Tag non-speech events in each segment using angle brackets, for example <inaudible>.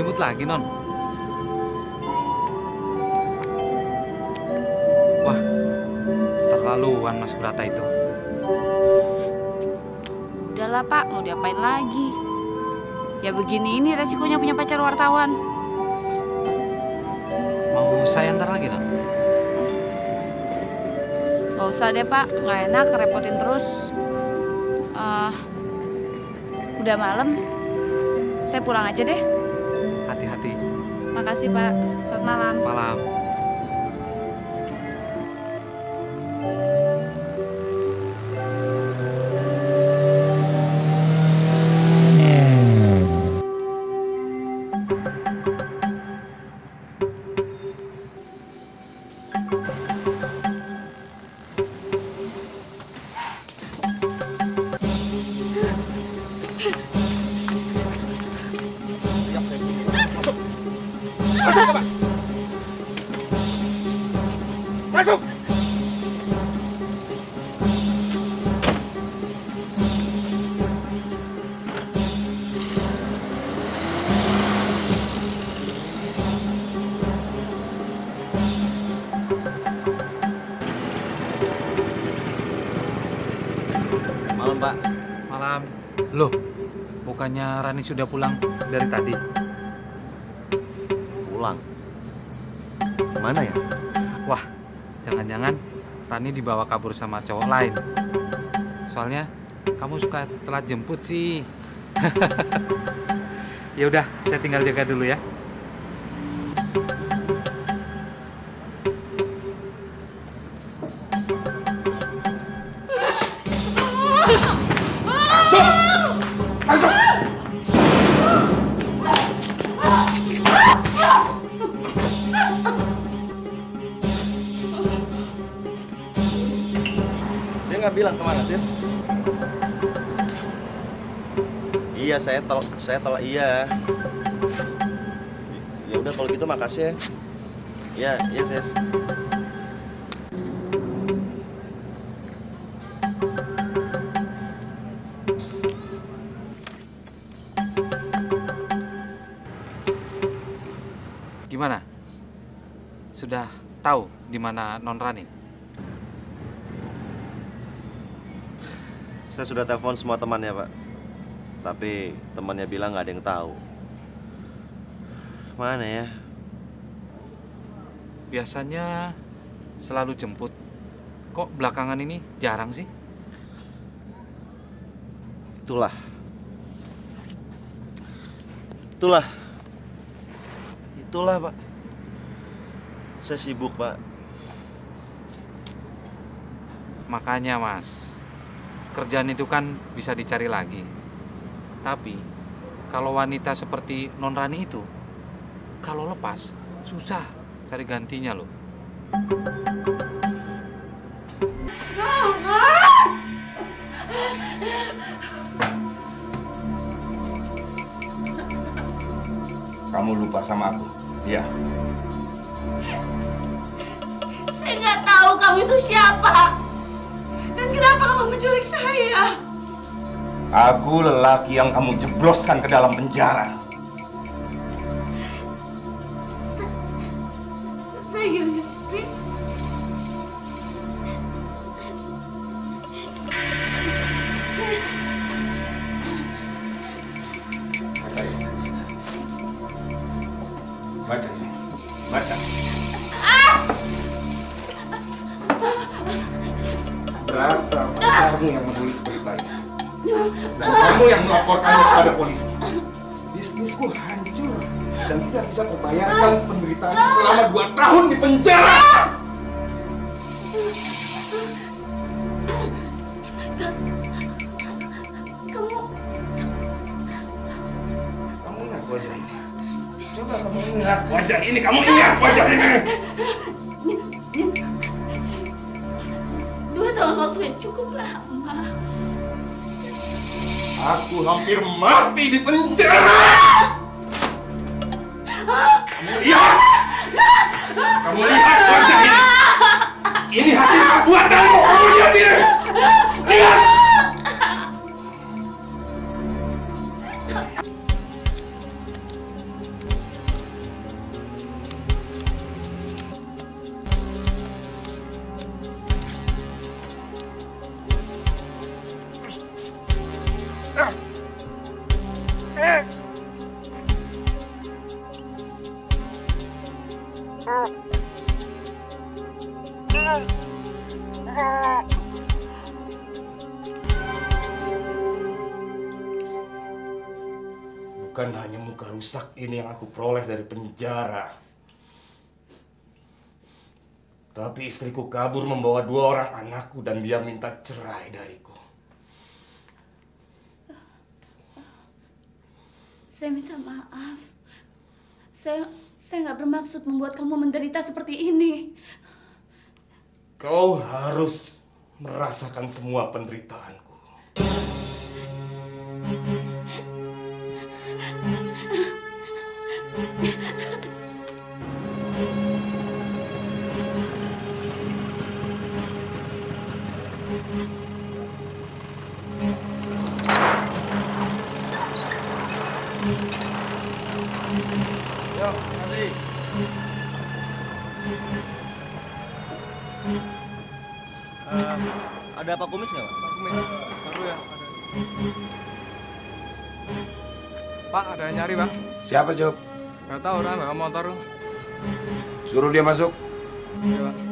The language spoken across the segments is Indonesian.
lagi, Non? Wah, terlaluan Mas Brata itu. Udahlah Pak, mau diapain lagi? Ya begini ini resikonya punya pacar wartawan. Mau saya antar lagi, Non? Gak usah deh Pak, nggak enak repotin terus. Eh, udah malam, saya pulang aja deh. Makasih Pak, selamat malam. Malam. Masuk! Malam, Pak. Malam. Loh, bukannya Rani sudah pulang dari tadi? Pulang. Mana ya? Wah, jangan-jangan Rani dibawa kabur sama cowok lain. Soalnya kamu suka telat jemput sih. <laughs> ya udah, saya tinggal jaga dulu ya. Nggak bilang ke mana, Tis? Iya, saya tel, saya tel, iya. Ya udah kalau gitu makasih ya. Ya, iya, Sis. Gimana? Sudah tahu di mana Non Rani? Saya sudah telepon semua temannya, Pak. Tapi temannya bilang nggak ada yang tahu. Mana ya? Biasanya selalu jemput. Kok belakangan ini jarang sih? Itulah. Itulah. Itulah, Pak. Saya sibuk, Pak. Makanya mas, kerjaan itu kan bisa dicari lagi. Tapi kalau wanita seperti Non Rani itu, kalau lepas susah cari gantinya loh. Kamu lupa sama aku? Iya. Saya nggak tahu kamu itu siapa. Aku lelaki yang kamu jebloskan ke dalam penjara. Ini. Ini. Berapa pacarmu yang menulis beritanya? Dan kamu yang melaporkannya kepada polisi. Bisnisku hancur dan tidak bisa terbayarkan penderitaan selama dua tahun di penjara. Kamu Kamu ingat wajah ini? Coba kamu ingat wajah ini. Kamu ingat wajah ini. dua tahun waktu yang cukup lama. Aku hampir mati di penjara. Kamu lihat? Kamu lihat wajah ini? Ini hasil perbuatanmu. Kamu lihat ini? Lihat. Bukan hanya muka rusak ini yang aku peroleh dari penjara. Tapi istriku kabur membawa dua orang anakku dan dia minta cerai dariku. Saya minta maaf. Saya saya nggak bermaksud membuat kamu menderita seperti ini. Kau harus merasakan semua penderitaanku. Eh, ada Pak Kumis nggak, Pak? Pak Kumis. Baru ya, ada. Pak, ada yang nyari, Pak. Siapa, Job? Gak tahu orang bawa motor. Suruh dia masuk. Iya, Pak.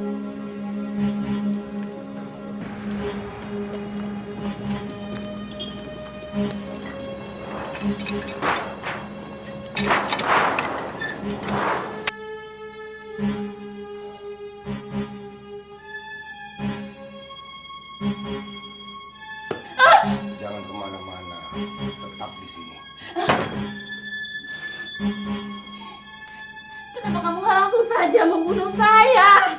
Jangan ke mana-mana, tetap di sini. Kenapa kamu nggak langsung saja membunuh saya?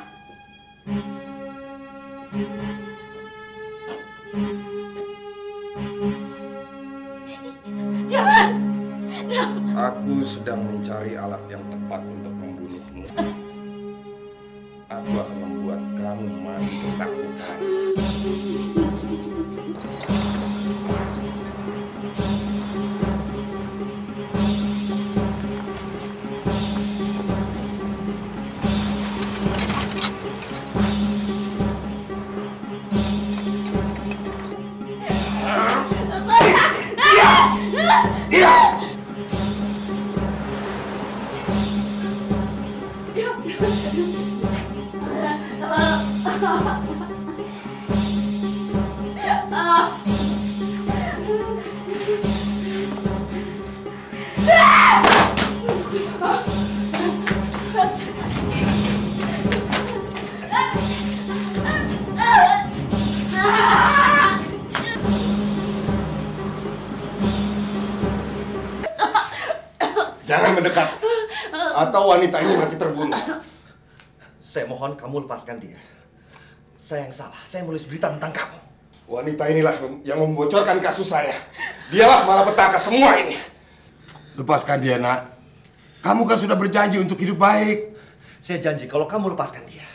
Sedang mencari alat yang tepat untuk membunuhmu. Jangan mendekat, atau wanita ini mati terbunuh. Saya mohon kamu lepaskan dia. Saya yang salah. Saya menulis berita tentang kamu. Wanita inilah yang membocorkan kasus saya. Dialah malapetaka semua ini. Lepaskan dia, nak. Kamu kan sudah berjanji untuk hidup baik. Saya janji kalau kamu lepaskan dia,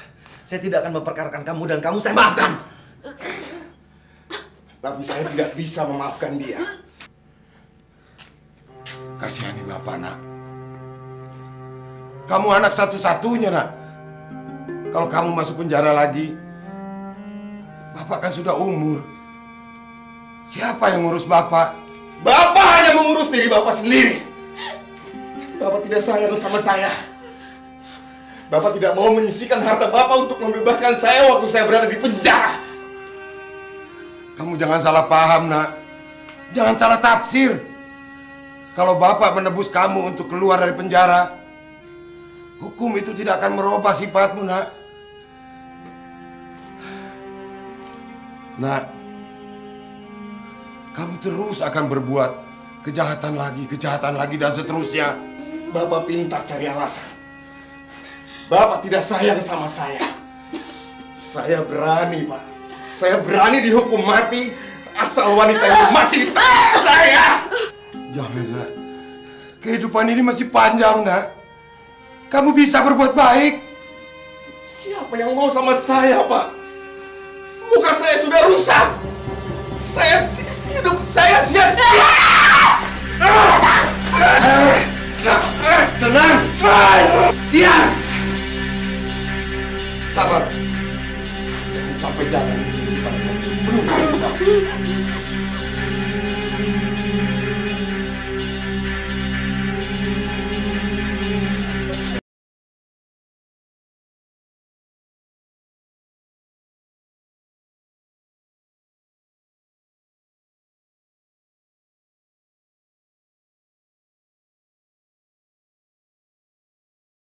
saya tidak akan memperkarakan kamu dan kamu saya maafkan. Tapi saya tidak bisa memaafkan dia. Kasihani Bapak, nak. Kamu anak satu-satunya, nak. Kalau kamu masuk penjara lagi, Bapak kan sudah umur. Siapa yang ngurus Bapak? Bapak hanya mengurus diri Bapak sendiri. Bapak tidak sayang sama saya. Bapak tidak mau menyisikan harta Bapak untuk membebaskan saya waktu saya berada di penjara. Kamu jangan salah paham, nak. Jangan salah tafsir. Kalau Bapak menebus kamu untuk keluar dari penjara, hukum itu tidak akan merubah sifatmu, nak. Nak, kamu terus akan berbuat kejahatan lagi, kejahatan lagi, dan seterusnya. Bapak pintar cari alasan. Bapak tidak sayang sama saya. Saya berani, Pak. Saya berani dihukum mati asal wanita yang mati di tangan saya. Jangan, nak. Kehidupan ini masih panjang, nak. Kamu bisa berbuat baik. Siapa yang mau sama saya, Pak? Muka saya sudah rusak. Saya hidup saya sia-sia. Eh, eh, eh, tenang. Diam. Sabar.